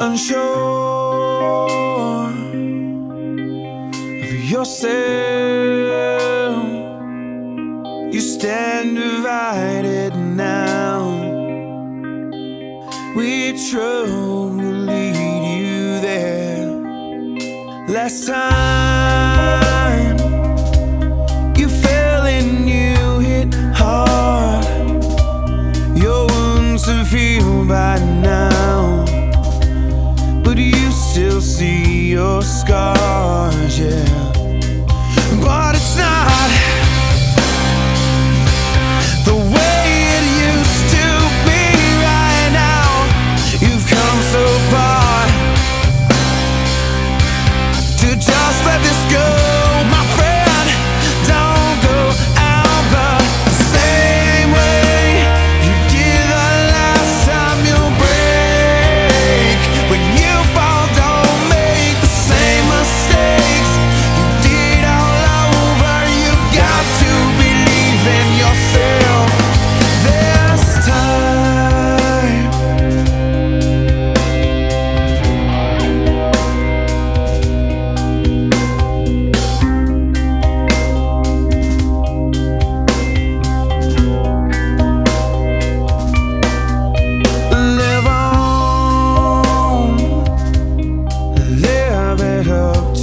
unsure of yourself. we trode will lead you there. Last time.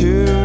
to